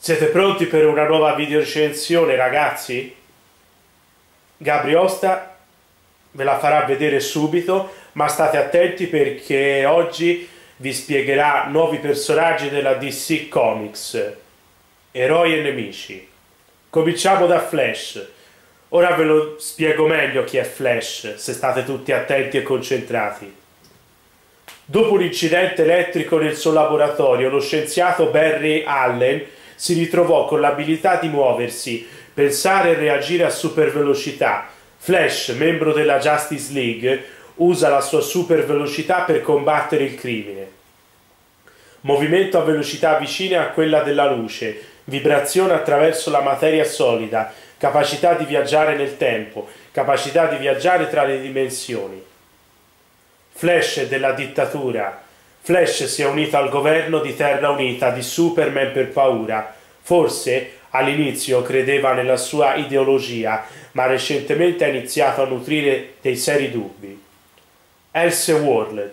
Siete pronti per una nuova video recensione ragazzi? Gabri Osta ve la farà vedere subito, ma state attenti perché oggi vi spiegherà nuovi personaggi della DC Comics, eroi e nemici. Cominciamo da Flash. Ora ve lo spiego meglio chi è Flash, se state tutti attenti e concentrati. Dopo un incidente elettrico nel suo laboratorio, lo scienziato Barry Allen si ritrovò con l'abilità di muoversi, pensare e reagire a super velocità. Flash, membro della Justice League, usa la sua super velocità per combattere il crimine. Movimento a velocità vicine a quella della luce, vibrazione attraverso la materia solida, capacità di viaggiare nel tempo, capacità di viaggiare tra le dimensioni. Flash della dittatura, Flash si è unito al governo di Terra Unita di Superman per paura. Forse all'inizio credeva nella sua ideologia, ma recentemente ha iniziato a nutrire dei seri dubbi. Elseworld.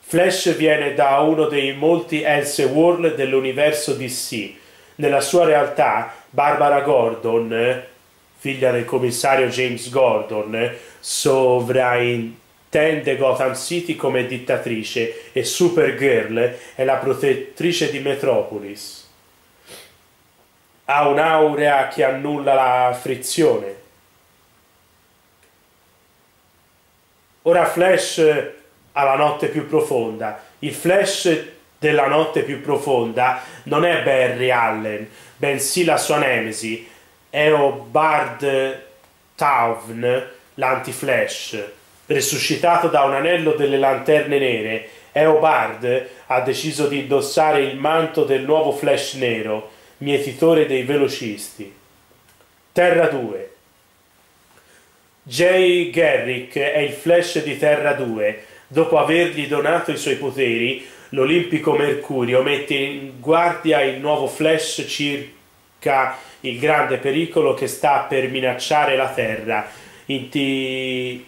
Flash viene da uno dei molti Elseworld dell'universo DC. Nella sua realtà, Barbara Gordon, figlia del commissario James Gordon, sovraintende tende Gotham City come dittatrice e Supergirl è la protettrice di Metropolis. Ha un'aurea che annulla la frizione. Ora Flash ha la notte più profonda. Il Flash della notte più profonda non è Barry Allen, bensì la sua nemesi, Eobard Tauvn, l'anti-Flash Resuscitato da un anello delle lanterne nere, Eobard ha deciso di indossare il manto del nuovo Flash nero, mietitore dei velocisti. Terra 2 Jay Garrick è il Flash di Terra 2. Dopo avergli donato i suoi poteri, l'Olimpico Mercurio mette in guardia il nuovo Flash circa il grande pericolo che sta per minacciare la Terra. Inti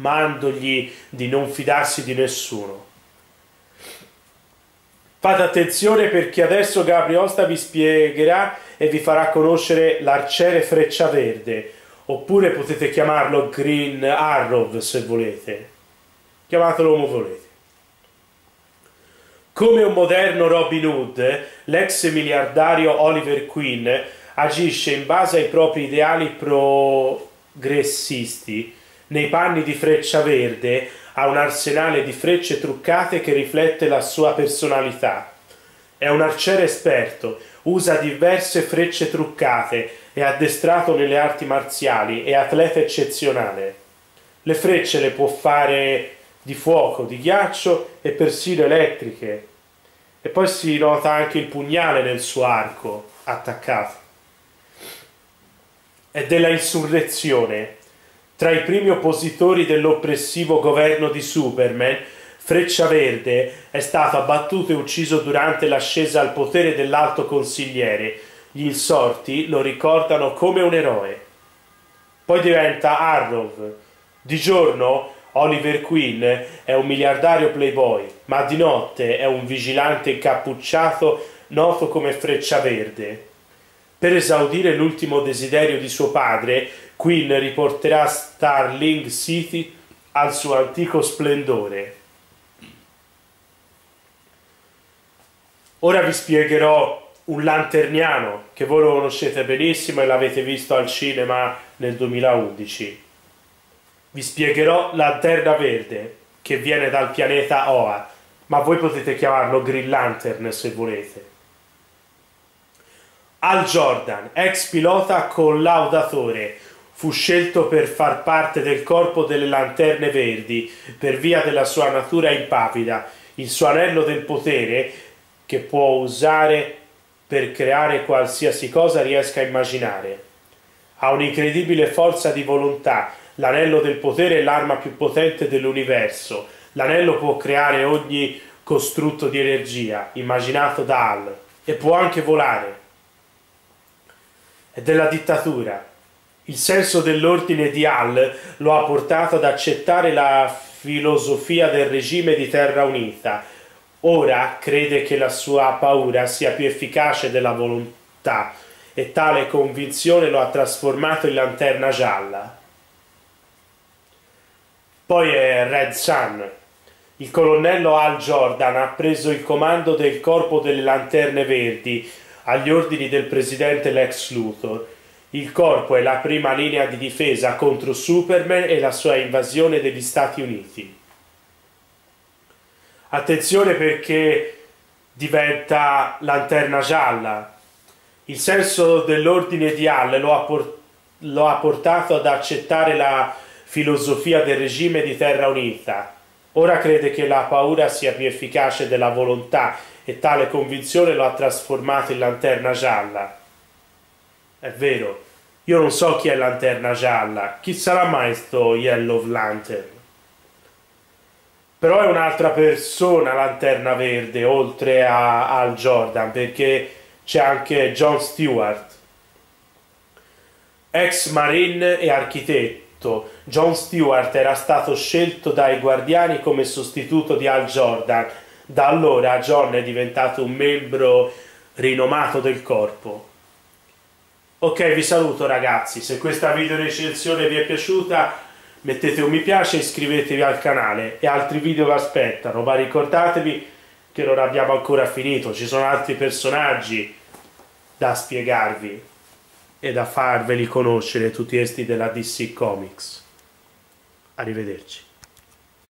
mandogli di non fidarsi di nessuno. Fate attenzione perché adesso Gabri Osta vi spiegherà e vi farà conoscere l'arciere freccia verde, oppure potete chiamarlo Green Arrow se volete. Chiamatelo come volete. Come un moderno Robin Hood, l'ex miliardario Oliver Queen agisce in base ai propri ideali progressisti nei panni di Freccia Verde ha un arsenale di frecce truccate che riflette la sua personalità. È un arciere esperto, usa diverse frecce truccate, è addestrato nelle arti marziali, è atleta eccezionale. Le frecce le può fare di fuoco, di ghiaccio e persino elettriche. E poi si nota anche il pugnale nel suo arco attaccato. È della insurrezione, tra i primi oppositori dell'oppressivo governo di Superman, Freccia Verde è stato abbattuto e ucciso durante l'ascesa al potere dell'alto consigliere. Gli insorti lo ricordano come un eroe. Poi diventa Arrow. Di giorno Oliver Queen è un miliardario playboy, ma di notte è un vigilante incappucciato noto come Freccia Verde. Per esaudire l'ultimo desiderio di suo padre, Queen riporterà Starling City al suo antico splendore. Ora vi spiegherò un lanterniano che voi lo conoscete benissimo e l'avete visto al cinema nel 2011. Vi spiegherò Lanterna Verde che viene dal pianeta Oa, ma voi potete chiamarlo Green Lantern se volete. Al Jordan, ex pilota collaudatore, fu scelto per far parte del corpo delle lanterne verdi per via della sua natura impavida, il suo anello del potere che può usare per creare qualsiasi cosa riesca a immaginare. Ha un'incredibile forza di volontà, l'anello del potere è l'arma più potente dell'universo, l'anello può creare ogni costrutto di energia immaginato da Al e può anche volare e della dittatura. Il senso dell'ordine di Al lo ha portato ad accettare la filosofia del regime di Terra Unita. Ora crede che la sua paura sia più efficace della volontà e tale convinzione lo ha trasformato in lanterna gialla. Poi è Red Sun. Il colonnello Al Jordan ha preso il comando del corpo delle lanterne verdi agli ordini del presidente Lex Luthor. Il corpo è la prima linea di difesa contro Superman e la sua invasione degli Stati Uniti. Attenzione perché diventa lanterna gialla. Il senso dell'ordine di Hall lo ha, lo ha portato ad accettare la filosofia del regime di Terra Unita. Ora crede che la paura sia più efficace della volontà e tale convinzione lo ha trasformato in lanterna gialla. È vero, io non so chi è lanterna gialla, chi sarà mai sto Yellow Lantern? Però è un'altra persona lanterna verde, oltre a Al Jordan, perché c'è anche John Stewart, ex marine e architetto. John Stewart era stato scelto dai guardiani come sostituto di Al Jordan. Da allora John è diventato un membro rinomato del corpo. Ok, vi saluto ragazzi, se questa video recensione vi è piaciuta mettete un mi piace e iscrivetevi al canale e altri video vi aspettano, ma ricordatevi che non abbiamo ancora finito, ci sono altri personaggi da spiegarvi e da farveli conoscere tutti questi della DC Comics. Arrivederci.